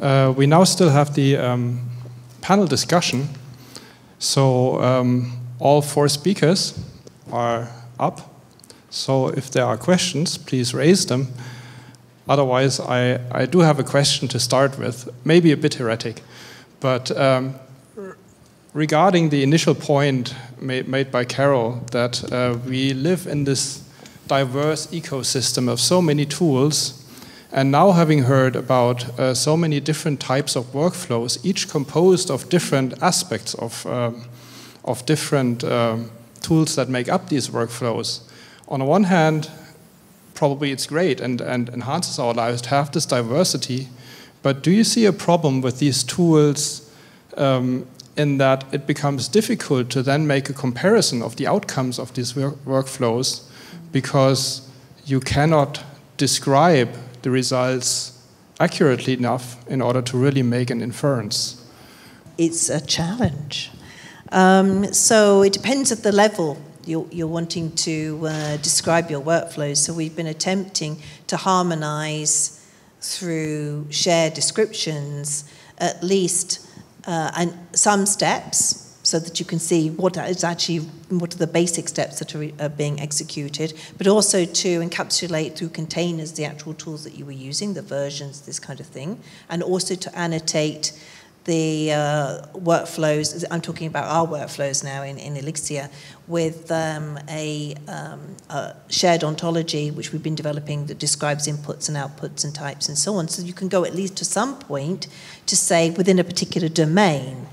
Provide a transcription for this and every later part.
Uh, we now still have the um, panel discussion. So um, all four speakers are up. So if there are questions, please raise them. Otherwise, I, I do have a question to start with, maybe a bit heretic. But um, regarding the initial point made, made by Carole, that uh, we live in this diverse ecosystem of so many tools, and now having heard about uh, so many different types of workflows, each composed of different aspects of, um, of different um, tools that make up these workflows, on the one hand, probably it's great and, and enhances our lives to have this diversity. But do you see a problem with these tools um, in that it becomes difficult to then make a comparison of the outcomes of these work workflows because you cannot describe the results accurately enough in order to really make an inference? It's a challenge. Um, so it depends at the level you're, you're wanting to uh, describe your workflows. So we've been attempting to harmonize through shared descriptions at least uh, and some steps so that you can see what is actually what are the basic steps that are, are, being executed, but also to encapsulate through containers the actual tools that you were using, the versions, this kind of thing, and also to annotate the uh, workflows, I'm talking about our workflows now in, in Elixir, with um, a, um, a, shared ontology which we've been developing that describes inputs and outputs and types and so on. So you can go at least to some point to say within a particular domain,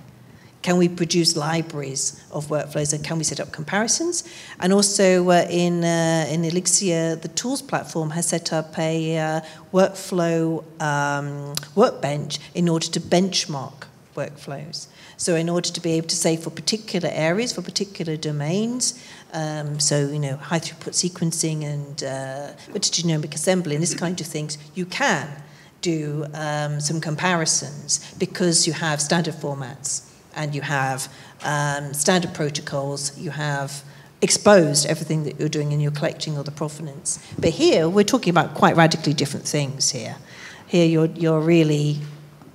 can we produce libraries of workflows and can we set up comparisons? And also uh, in, uh, in Elixir, the tools platform has set up a uh, workflow um, workbench in order to benchmark workflows. So in order to be able to say for particular areas, for particular domains, um, so you know high throughput sequencing and uh, metagenomic assembly and this kind of things, you can do um, some comparisons because you have standard formats and you have um, standard protocols, you have exposed everything that you're doing and you're collecting all the provenance. But here, we're talking about quite radically different things here. Here, you're, you're really,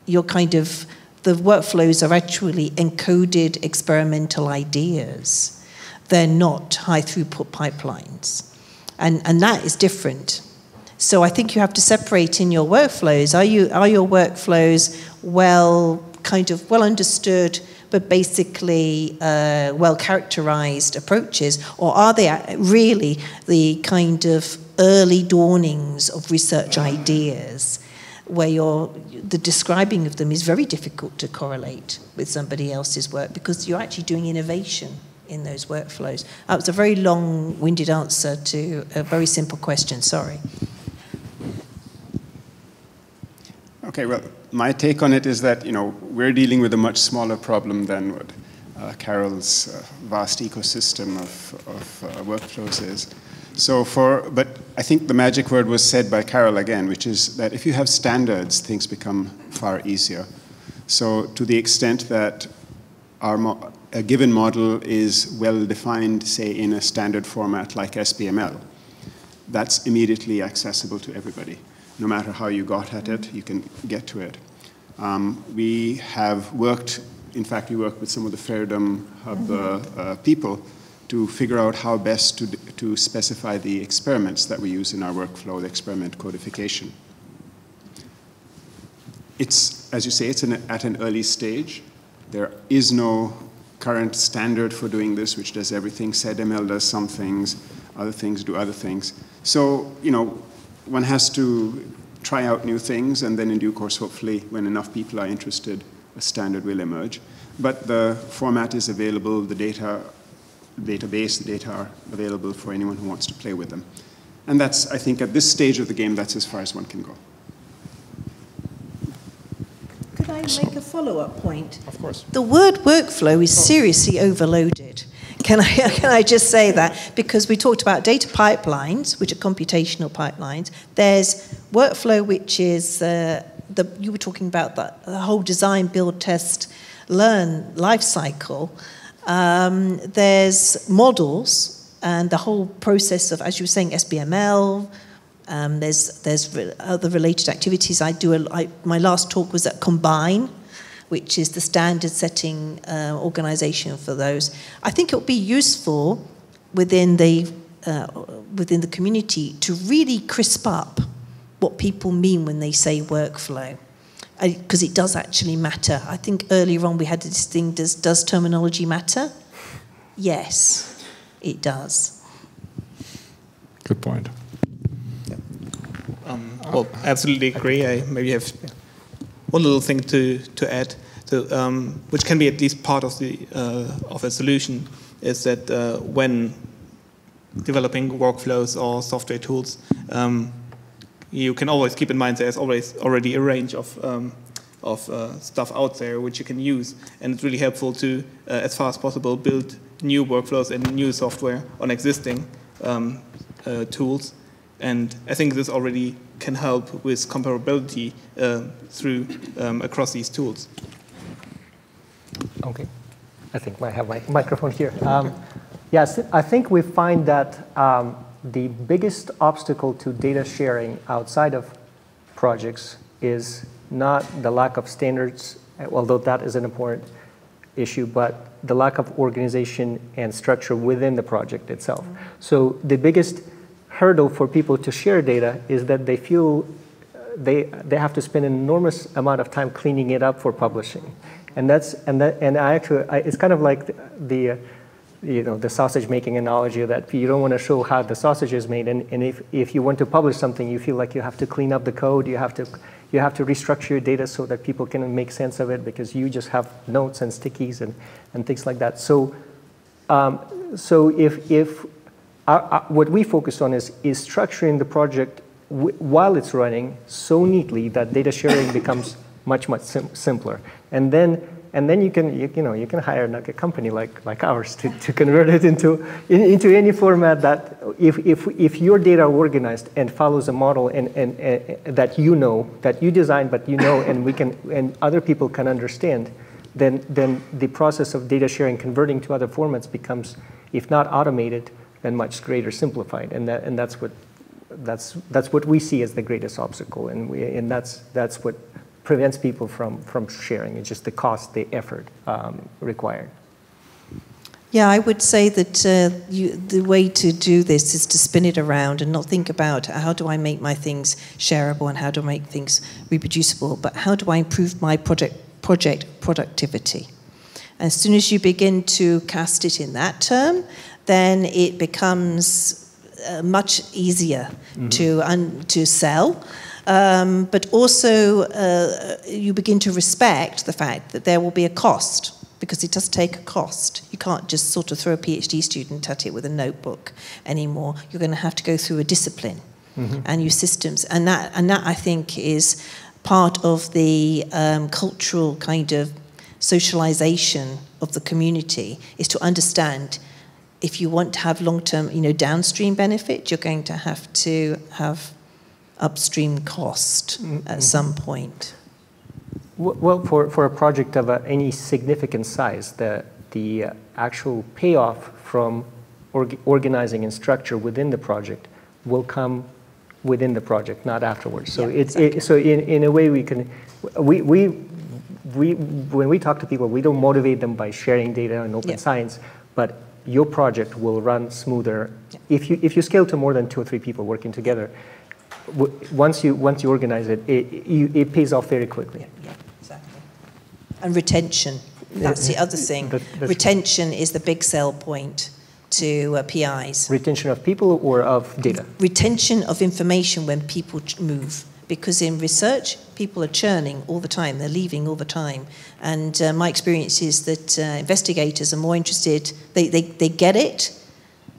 you're kind of, the workflows are actually encoded experimental ideas. They're not high throughput pipelines. And, and that is different. So I think you have to separate in your workflows. Are, you, are your workflows well kind of well understood but basically uh, well characterized approaches, or are they really the kind of early dawnings of research ideas where you're, the describing of them is very difficult to correlate with somebody else's work because you're actually doing innovation in those workflows? That was a very long winded answer to a very simple question, sorry. Okay, well, my take on it is that you know we're dealing with a much smaller problem than what uh, Carole's uh, vast ecosystem of, of uh, workflows is. So for, but I think the magic word was said by Carole again, which is that if you have standards, things become far easier. So to the extent that our a given model is well defined, say in a standard format like SBML, that's immediately accessible to everybody no matter how you got at it, you can get to it. Um, we have worked, in fact, we worked with some of the Fairdom Hub uh, uh, people to figure out how best to, to specify the experiments that we use in our workflow, the experiment codification. It's, as you say, it's an, at an early stage. There is no current standard for doing this, which does everything. SED-ML does some things, other things do other things. So, you know, one has to try out new things, and then in due course, hopefully, when enough people are interested, a standard will emerge. But the format is available, the data, database, the data are available for anyone who wants to play with them. And that's, I think, at this stage of the game, that's as far as one can go. Could I make a follow-up point? Of course. The word workflow is seriously overloaded. Can I, can I just say that? Because we talked about data pipelines, which are computational pipelines. There's workflow, which is uh, the, you were talking about the, the, whole design, build, test, learn life cycle. Um, there's models and the whole process of, as you were saying, SBML, Um, there's there's re- other related activities. I do. A, I, my last talk was at Combine, which is the standard setting uh, organisation for those. I think it would be useful within the uh, within the community to really crisp up what people mean when they say workflow because it does actually matter. I think earlier on we had this thing does, does terminology matter? Yes, it does. Good point. Um, well, absolutely agree. I maybe have one little thing to, to add, to, um, which can be at least part of the uh, of a solution, is that uh, when developing workflows or software tools, um, you can always keep in mind there's always already a range of um, of uh, stuff out there which you can use, and it's really helpful to, uh, as far as possible, build new workflows and new software on existing um, uh, tools. And I think this already can help with comparability uh, through um, across these tools. Okay, I think I have my microphone here. Um, yes, I think we find that um, the biggest obstacle to data sharing outside of projects is not the lack of standards, although that is an important issue, but the lack of organization and structure within the project itself. Mm-hmm. So the biggest hurdle for people to share data is that they feel uh, they, they have to spend an enormous amount of time cleaning it up for publishing. And that's and that and I actually I, it's kind of like the, the uh, you know, the sausage making analogy that you don't want to show how the sausage is made. And, and if, if you want to publish something, you feel like you have to clean up the code, you have to, you have to restructure your data so that people can make sense of it because you just have notes and stickies and, and things like that. So, um, so if, if our, our, what we focus on is, is structuring the project while it's running so neatly that data sharing becomes much, much sim simpler. And then and then you can you, you, know you can hire like a company like like ours to, to convert it into in, into any format that if, if if your data are organized and follows a model and, and, and that you know that you design but you know and we can and other people can understand then then the process of data sharing converting to other formats becomes if not automated then much greater simplified and that and that's what that's that's what we see as the greatest obstacle and we and that's that's what prevents people from, from sharing. It's just the cost, the effort um, required. Yeah, I would say that uh, you, the way to do this is to spin it around and not think about how do I make my things shareable and how do I make things reproducible, but how do I improve my project, project productivity. As soon as you begin to cast it in that term, then it becomes uh, much easier mm-hmm. to, un- to sell um, but also, uh, you begin to respect the fact that there will be a cost because it does take a cost. You can't just sort of throw a PhD student at it with a notebook anymore. You're going to have to go through a discipline mm-hmm. and use systems. And that, and that, I think, is part of the um, cultural kind of socialization of the community is to understand if you want to have long-term, you know, downstream benefit, you're going to have to have upstream cost mm-hmm. at some point? Well, for, for a project of uh, any significant size, the, the uh, actual payoff from org organizing and structure within the project will come within the project, not afterwards. So, yeah, it's, exactly. it, so in, in a way, we can, we, we, we, when we talk to people, we don't motivate them by sharing data and open yeah. science, but your project will run smoother yeah. if, you, if you scale to more than two or three people working together once you once you organize it, it, you, it pays off very quickly. Yeah, exactly. And retention. That's the other thing. That, retention is the big sell point to uh, PIs. Retention of people or of data? Retention of information when people move. Because in research, people are churning all the time, they're leaving all the time. And uh, my experience is that uh, investigators are more interested, they, they, they get it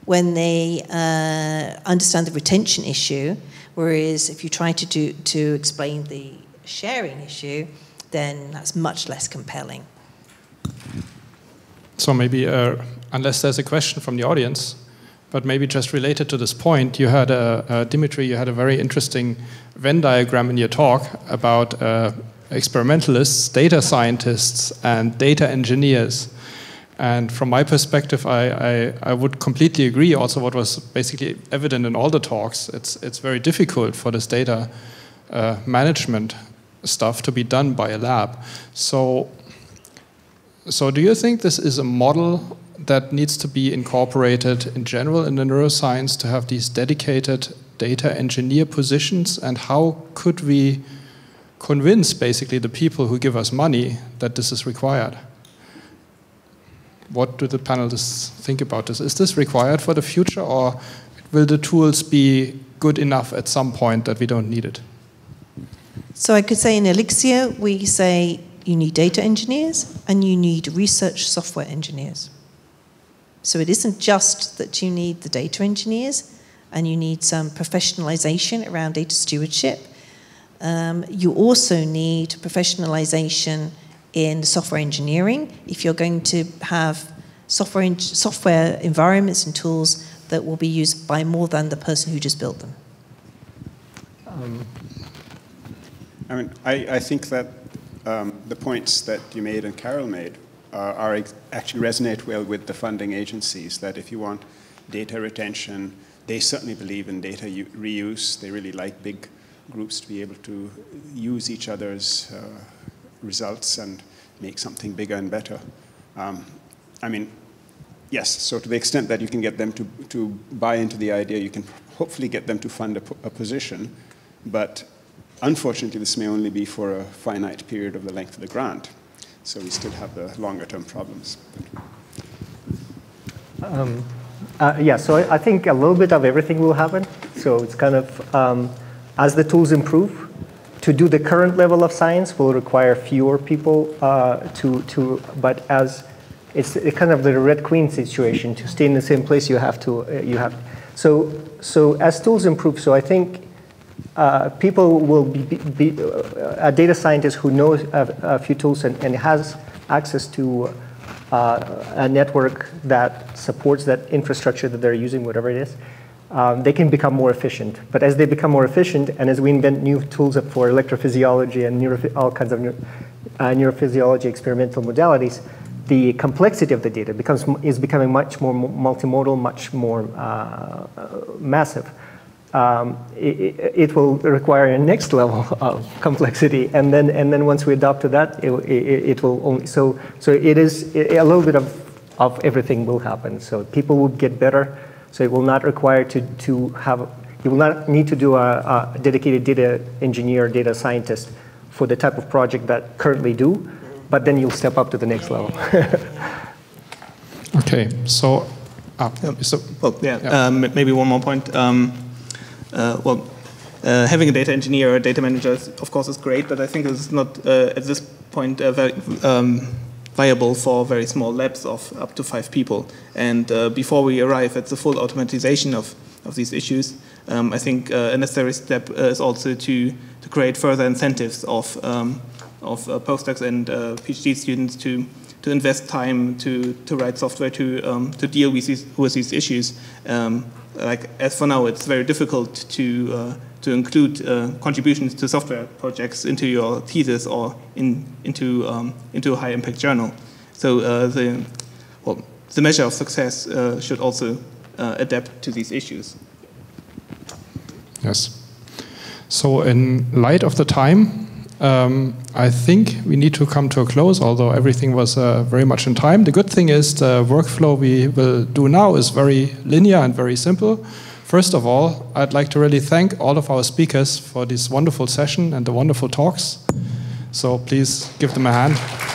when they uh, understand the retention issue Whereas if you try to do to explain the sharing issue, then that's much less compelling. So maybe, uh, unless there's a question from the audience, but maybe just related to this point, you had a, uh, Dimitri, you had a very interesting Venn diagram in your talk about uh, experimentalists, data scientists, and data engineers. And from my perspective, I, I, I, would completely agree. Also, what was basically evident in all the talks, it's, it's very difficult for this data uh, management stuff to be done by a lab. So, so do you think this is a model that needs to be incorporated in general in the neuroscience to have these dedicated data engineer positions? And how could we convince basically the people who give us money that this is required? What do the panelists think about this? Is this required for the future, or will the tools be good enough at some point that we don't need it? So I could say in Elixir, we say you need data engineers and you need research software engineers. So it isn't just that you need the data engineers and you need some professionalization around data stewardship. Um, you also need professionalization in software engineering if you're going to have software, software environments and tools that will be used by more than the person who just built them. Um, I mean, I, I think that um, the points that you made and Carole made are actually resonate well with the funding agencies. That if you want data retention, they certainly believe in data reuse. They really like big groups to be able to use each other's uh, results and make something bigger and better. Um, I mean, yes, so to the extent that you can get them to, to buy into the idea, you can hopefully get them to fund a position, but unfortunately, this may only be for a finite period of the length of the grant. So we still have the longer term problems. Um, uh, yeah, so I, I, think a little bit of everything will happen. So it's kind of, um, as the tools improve, to do the current level of science will require fewer people uh, to, to, but as it's kind of the Red Queen situation, to stay in the same place you have to, uh, you have, so, so as tools improve, so I think uh, people will be, be, uh, a data scientist who knows a, a few tools and, and, has access to uh, a network that supports that infrastructure that they're using, whatever it is, um, they can become more efficient. But as they become more efficient, and as we invent new tools for electrophysiology and all kinds of neuro uh, neurophysiology experimental modalities, the complexity of the data becomes is becoming much more multimodal, much more uh, massive um, it, it, will require a next level of complexity, and then and then once we adopt to that, it, it, it will only so so it is a little bit of of everything will happen. So people will get better. So it will not require to to have you will not need to do a, a dedicated data engineer, data scientist for the type of project that currently do, but then you'll step up to the next level. okay, so. Uh, so well, yeah, yeah. Um, maybe one more point. Um, well, uh, having a data engineer or a data manager, is, of course, is great, but I think it's not uh, at this point very um, viable for very small labs of up to five people. And before we arrive at the full automatization of, of these issues, um, I think a necessary step is also to, to create further incentives of, um, of postdocs and PhD students to to invest time to, to write software to, um, to deal with these, with these issues. Um, like as for now, it's very difficult to uh, to include uh, contributions to software projects into your thesis or in, into um, into a high impact journal. So uh, the well, the measure of success uh, should also uh, adapt to these issues. Yes. So in light of the time, um, I think we need to come to a close, although everything was uh, very much in time. The good thing is the workflow we will do now is very linear and very simple. First of all, I'd like to really thank all of our speakers for this wonderful session and the wonderful talks. So please give them a hand.